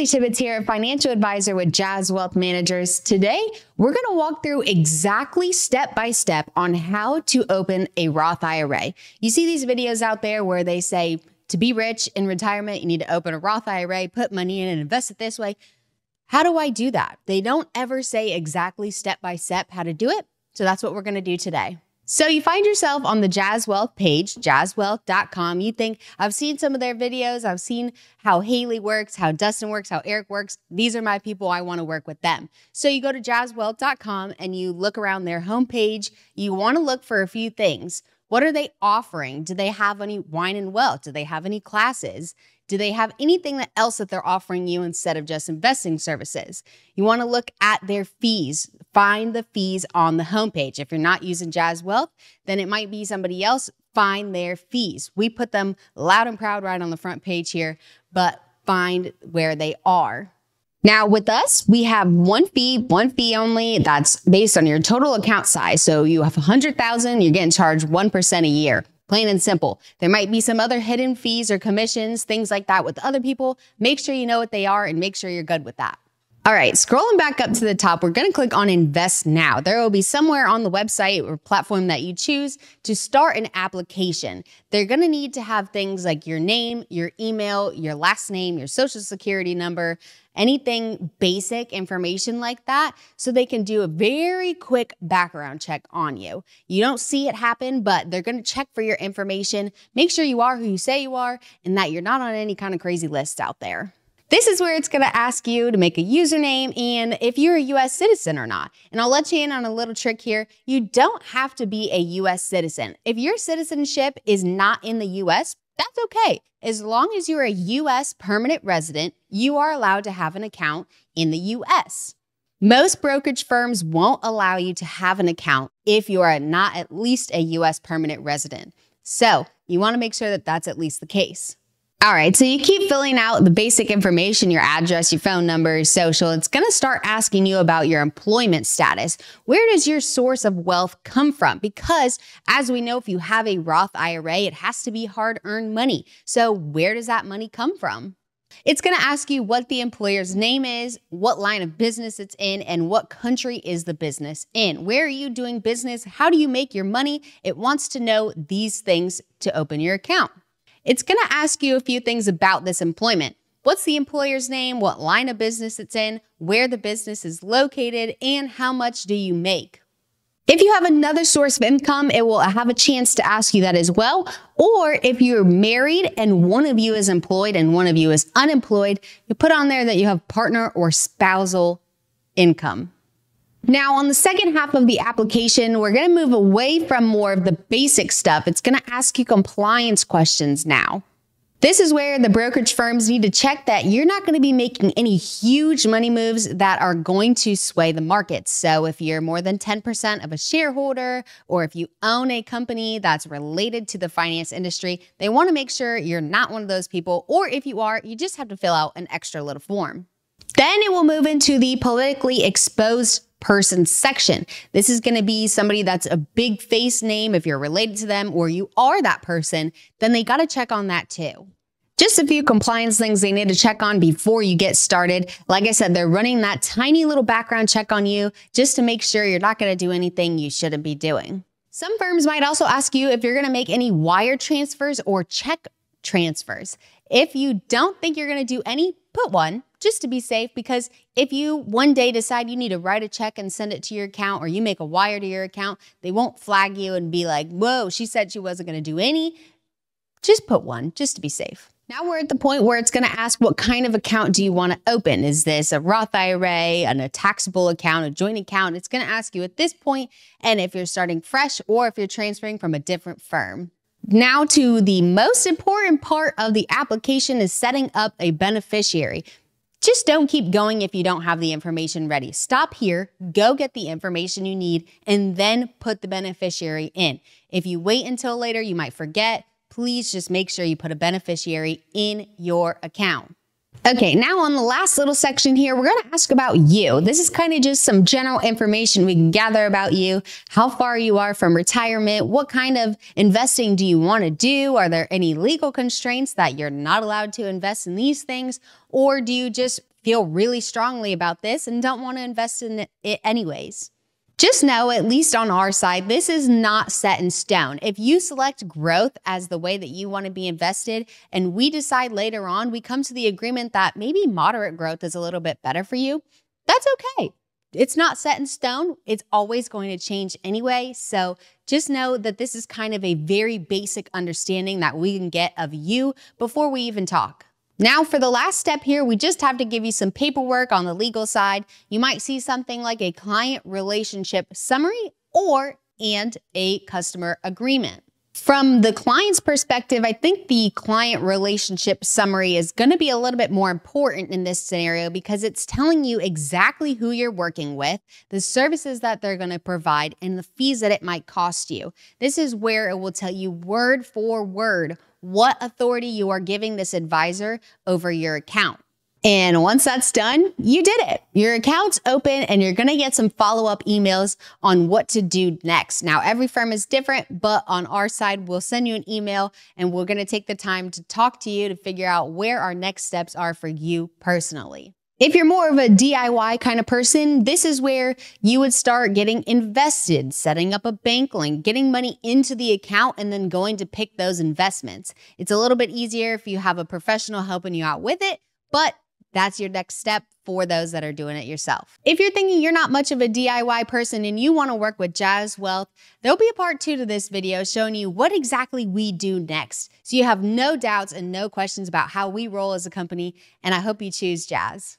Haley Tibbetts here, financial advisor with Jazz Wealth Managers. Today, we're going to walk through exactly step by step on how to open a Roth IRA. You see these videos out there where they say to be rich in retirement, you need to open a Roth IRA, put money in and invest it this way. How do I do that? They don't ever say exactly step by step how to do it. So that's what we're going to do today. So you find yourself on the Jazz Wealth page, jazzwealth.com. You think, I've seen some of their videos. I've seen how Haley works, how Dustin works, how Eric works. These are my people. I want to work with them. So you go to jazzwealth.com and you look around their homepage. You want to look for a few things. What are they offering? Do they have any wine and wealth? Do they have any classes? Do they have anything else that they're offering you instead of just investing services? You want to look at their fees. Find the fees on the homepage. If you're not using Jazz Wealth, then it might be somebody else. Find their fees. We put them loud and proud right on the front page here, but find where they are. Now, with us, we have one fee, one fee only. That's based on your total account size. So you have 100,000, you're getting charged 1% a year. Plain and simple. There might be some other hidden fees or commissions, things like that with other people. Make sure you know what they are and make sure you're good with that. All right, scrolling back up to the top, we're gonna click on Invest Now. There will be somewhere on the website or platform that you choose to start an application. They're gonna need to have things like your name, your email, your last name, your social security number, anything basic information like that, so they can do a very quick background check on you. You don't see it happen, but they're gonna check for your information, make sure you are who you say you are, and that you're not on any kind of crazy list out there. This is where it's going to ask you to make a username and if you're a US citizen or not. And I'll let you in on a little trick here. You don't have to be a US citizen. If your citizenship is not in the US, that's okay. As long as you're a US permanent resident, you are allowed to have an account in the US. Most brokerage firms won't allow you to have an account if you are not at least a US permanent resident. So you want to make sure that that's at least the case. All right, so you keep filling out the basic information, your address, your phone number, your social. It's going to start asking you about your employment status. Where does your source of wealth come from? Because as we know, if you have a Roth IRA, it has to be hard earned money. So where does that money come from? It's going to ask you what the employer's name is, what line of business it's in, and what country is the business in. Where are you doing business? How do you make your money? It wants to know these things to open your account. It's going to ask you a few things about this employment. What's the employer's name, what line of business it's in, where the business is located, and how much do you make? If you have another source of income, it will have a chance to ask you that as well. Or if you're married and one of you is employed and one of you is unemployed, you put on there that you have partner or spousal income. Now, on the second half of the application, we're going to move away from more of the basic stuff. It's going to ask you compliance questions now. This is where the brokerage firms need to check that you're not going to be making any huge money moves that are going to sway the market. So, if you're more than 10% of a shareholder, or if you own a company that's related to the finance industry, they want to make sure you're not one of those people. Or if you are, you just have to fill out an extra little form. Then it will move into the politically exposed person section. This is going to be somebody that's a big face name if you're related to them or you are that person, then they got to check on that too. Just a few compliance things they need to check on before you get started. Like I said, they're running that tiny little background check on you just to make sure you're not going to do anything you shouldn't be doing. Some firms might also ask you if you're going to make any wire transfers or check transfers. If you don't think you're going to do any, put one just to be safe because if you one day decide you need to write a check and send it to your account or you make a wire to your account, they won't flag you and be like, whoa, she said she wasn't going to do any. Just put one just to be safe. Now we're at the point where it's going to ask what kind of account do you want to open? Is this a Roth IRA, and a taxable account, a joint account? It's going to ask you at this point and if you're starting fresh or if you're transferring from a different firm. Now to the most important part of the application is setting up a beneficiary. Just don't keep going if you don't have the information ready. Stop here, go get the information you need, and then put the beneficiary in. If you wait until later, you might forget. Please just make sure you put a beneficiary in your account. Okay, now on the last little section here, we're going to ask about you. This is kind of just some general information we can gather about you, how far you are from retirement, what kind of investing do you want to do? Are there any legal constraints that you're not allowed to invest in these things? Or do you just feel really strongly about this and don't want to invest in it anyways? Just know, at least on our side, this is not set in stone. If you select growth as the way that you want to be invested, and we decide later on, we come to the agreement that maybe moderate growth is a little bit better for you, that's okay. It's not set in stone. It's always going to change anyway. So just know that this is kind of a very basic understanding that we can get of you before we even talk. Now for the last step here, we just have to give you some paperwork on the legal side. You might see something like a client relationship summary or and a customer agreement. From the client's perspective, I think the client relationship summary is going to be a little bit more important in this scenario because it's telling you exactly who you're working with, the services that they're going to provide, and the fees that it might cost you. This is where it will tell you word for word what authority you are giving this advisor over your account. And once that's done, you did it. Your account's open and you're going to get some follow up emails on what to do next. Now, every firm is different, but on our side, we'll send you an email and we're going to take the time to talk to you to figure out where our next steps are for you personally. If you're more of a DIY kind of person, this is where you would start getting invested, setting up a bank link, getting money into the account, and then going to pick those investments. It's a little bit easier if you have a professional helping you out with it, but that's your next step for those that are doing it yourself. If you're thinking you're not much of a DIY person and you want to work with Jazz Wealth, there'll be a part two to this video showing you what exactly we do next. So you have no doubts and no questions about how we roll as a company, and I hope you choose Jazz.